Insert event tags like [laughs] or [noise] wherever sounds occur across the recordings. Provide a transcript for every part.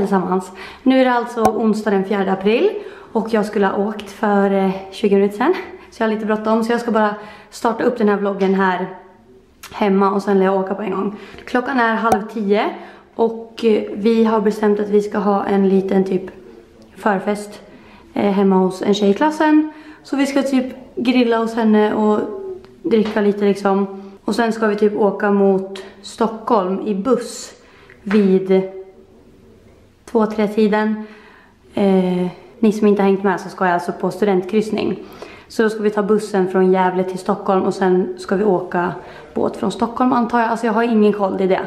allesammans! Nu är det alltså onsdag den 4 april och jag skulle ha åkt för eh, 20 minuter sedan. Så jag har lite bråttom så jag ska bara starta upp den här vloggen här hemma och sen lär jag åka på en gång. Klockan är halv tio och eh, vi har bestämt att vi ska ha en liten typ förfest eh, hemma hos en tjej i klassen. Så vi ska typ grilla hos henne och dricka lite liksom. Och sen ska vi typ åka mot Stockholm i buss vid två, tre tiden. Eh, ni som inte har hängt med så ska jag alltså på studentkryssning. Så då ska vi ta bussen från Gävle till Stockholm och sen ska vi åka båt från Stockholm antar jag. Alltså jag har ingen koll, det är det.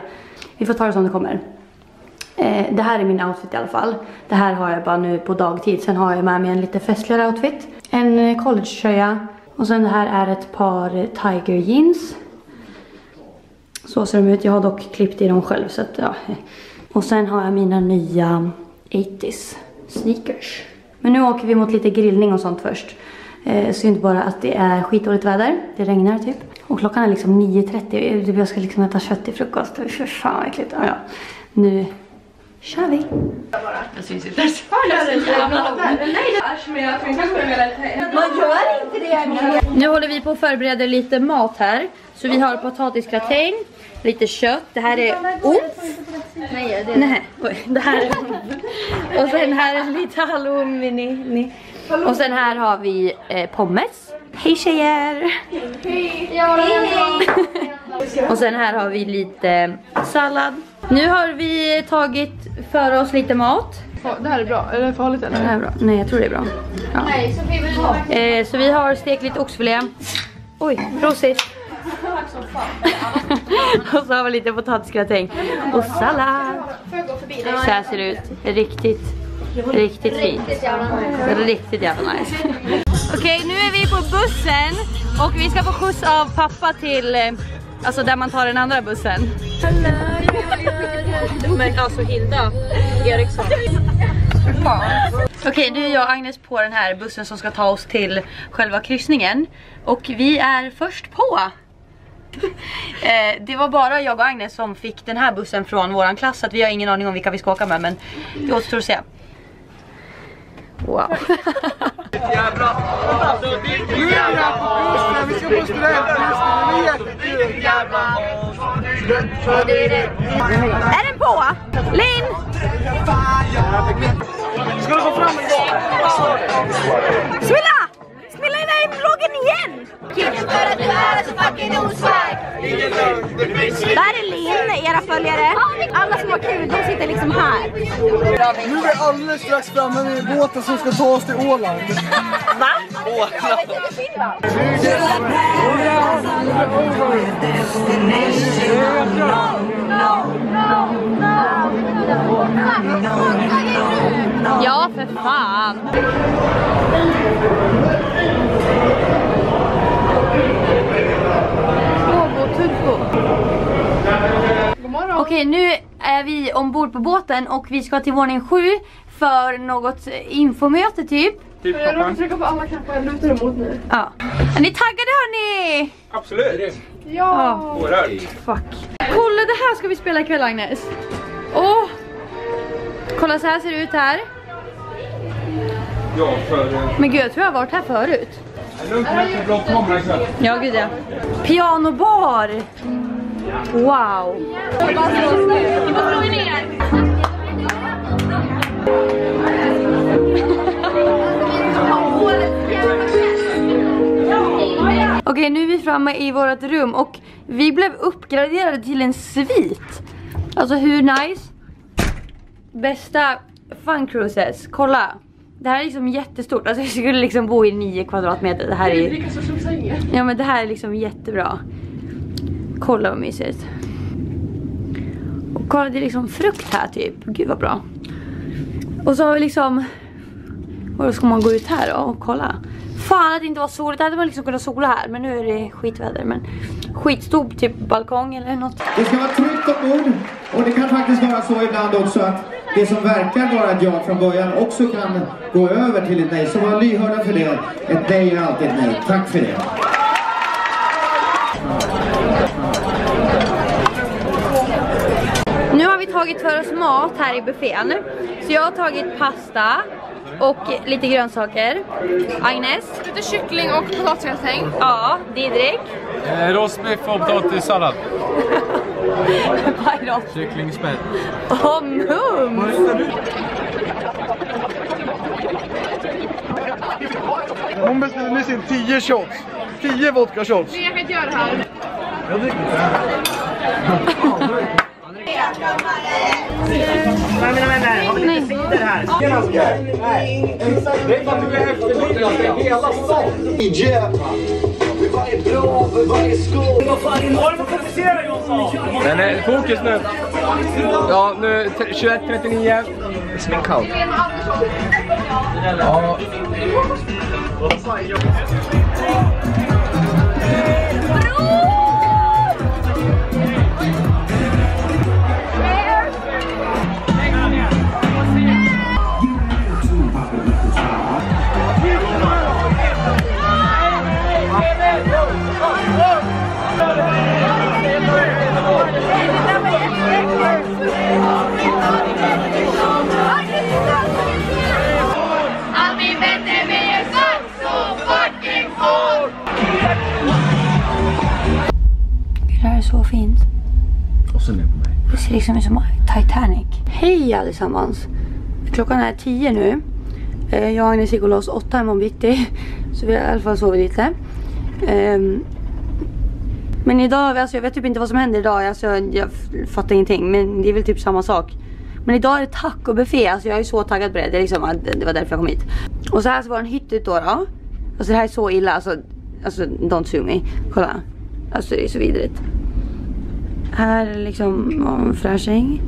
Vi får ta det som det kommer. Eh, det här är min outfit i alla fall. Det här har jag bara nu på dagtid. Sen har jag med mig en lite festligare outfit. En eh, collegetröja. Och sen det här är ett par tiger jeans. Så ser de ut. Jag har dock klippt i dem själv så att ja. Och sen har jag mina nya 80s sneakers. Men nu åker vi mot lite grillning och sånt först. Eh, synd bara att det är skitdåligt väder. Det regnar typ. Och klockan är liksom 9.30. Jag ska liksom äta kött till frukost. Fy fan vad äckligt. Ja, ja. Nu kör vi. Jag syns inte ens. Man gör inte det. Nu håller vi på att förbereda lite mat här. Så vi har potatisgratäng, lite kött. Det här är omf. Nej, det är Nej. Det här är Och sen här är lite halloumi. Och sen här har vi eh, pommes. Hej tjejer! [laughs] Och sen här har vi lite sallad. Nu har vi tagit för oss lite mat. Det här är bra, är det farligt Det eller? här är bra. Nej, jag tror det är bra. Ja. Eh, så vi har stekt lite oxfilé. Oj, prosit. Och så har vi lite potatisgratäng. Och sallad. Så här ser det ut. Riktigt, riktigt fint. Riktigt jävla nice. Okej, nu är vi på bussen. Och vi ska få skjuts av pappa till, eh, alltså där man tar den andra bussen. Men alltså Hilda Eriksson. Okej, nu är jag och Agnes på den här bussen som ska ta oss till själva kryssningen. Och vi är först på. [laughs] eh, det var bara jag och Agnes som fick den här bussen från våran klass. Så att vi har ingen aning om vilka vi ska åka med. Men det återstår att se. Wow. Vi ska på studentkryssning, det är jättekul! är den på? Linn! Ska du gå fram Smilla! Smilla in i vloggen igen! Där är Linn, era följare. Alla som har kul, de sitter liksom här. Nu är vi alldeles strax framme vid båten som ska ta oss till Åland. Ja, för fan. Okej, nu är vi ombord på båten och vi ska till våning 7 för något infomöte typ. Jag råkade trycka på alla knappar jag lutar emot nu. Ja. Är ni taggade hörni? Absolut. Ja. Oerhört. Fuck. Kolla det här ska vi spela ikväll Agnes. Åh! Kolla så här ser det ut här. Ja, för... eh, Men gud jag tror jag har varit här förut. Lugnt med lite blå ikväll. Ja gud ja. Pianobar! Wow! Okej nu är vi framme i vårt rum och vi blev uppgraderade till en svit. Alltså hur nice? Bästa fun cruises, kolla. Det här är liksom jättestort, alltså jag skulle liksom bo i 9 kvadratmeter. Det här är som sängen. Ja men det här är liksom jättebra. Kolla vad mysigt. Och kolla det är liksom frukt här typ. Gud vad bra. Och så har vi liksom... Och då ska man gå ut här då och kolla. Fan att det inte var soligt. Det hade man liksom kunnat sola här. Men nu är det skitväder. Men skitstor typ balkong eller något. Det ska vara tryggt ombord och det kan faktiskt vara så ibland också att det som verkar vara ett ja från början också kan gå över till ett nej. Så var lyhörda för det. Ett nej är alltid ett nej. Tack för det. Nu har vi tagit för oss mat här i buffén. Så jag har tagit pasta och lite grönsaker. Agnes? Lite kyckling och potatisgratäng. Ja, Didrik? Eh, Rostbiff och potatissallad. [laughs] Pajrot. Kycklingspett. Och mums! Hon beställde med sin 10 shots. 10 vodka shots. Nej, jag kan inte göra det här. Men eh, fokus nu. Ja, nu t- 21.39. Sminkhalv. Ja. Så fint. Och så ner på mig. Det ser liksom ut som Titanic. Hej allesammans! Klockan är tio nu. Eh, Jag och Agnes gick och la oss åtta imorgon bitti. [laughs] Så vi har i alla fall sovit lite. Ehm, Men idag, alltså jag vet typ inte vad som händer idag. Alltså jag, jag fattar ingenting. Men det är väl typ samma sak. Men idag är det tacobuffé. Alltså jag är så taggad på det. Det, är liksom, att- det var därför jag kom hit. Och så här så var en hytt ut då. då. Alltså det här är så illa. Alltså, alltså don't sue me. Kolla. Alltså det är så vidrigt. Här är liksom omfräsching.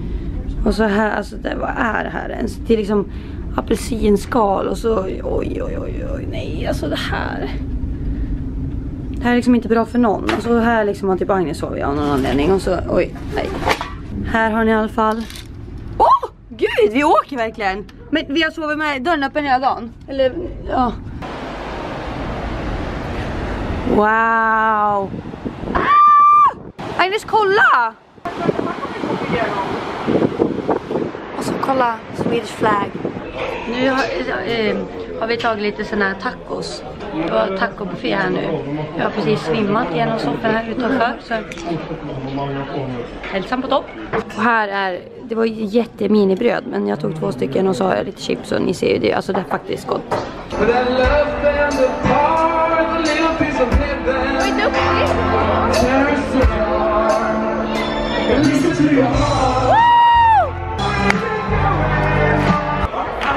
Och så här, alltså det, vad är det här ens? Det är liksom apelsinskal och så oj oj oj oj nej alltså det här. Det här är liksom inte bra för någon. Och så här liksom har typ Agnes sovit av någon anledning och så oj nej. Här har ni i alla fall. Åh oh, gud vi åker verkligen. Men vi har sovit med dörren öppen hela dagen. Eller ja. Wow. Agnes kolla! Och så kolla Swedish flag. Nu har, eh, har vi tagit lite såna här tacos. Det var tacobuffé här nu. Jag har precis svimmat i en av sofforna här utanför. Så hälsan på topp. Och här är, det var jätteminibröd men jag tog två stycken och så har jag lite chips och ni ser ju det. Alltså det är faktiskt gott. Vad duktig!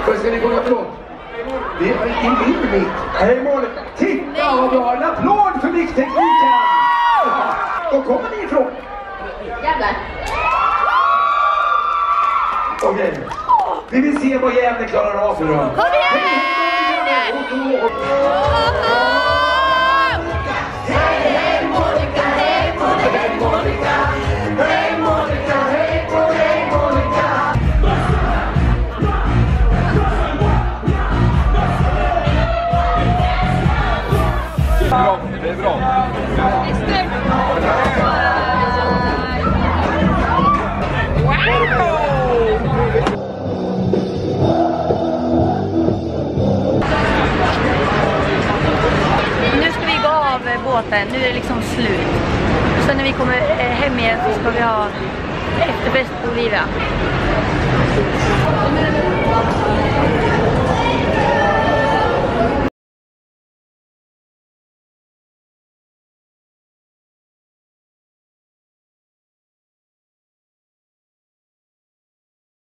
Vad ska ni komma ifrån? Det är en. Här är målet. Titta vad bra! En applåd för micktekniken! Var kommer ni ifrån? Jävlar. Okej. Vi vill se vad Gävle klarar av nu då. Kom igen! slut. Sen när vi kommer eh, hem igen så ska vi ha efterfest på Olivia.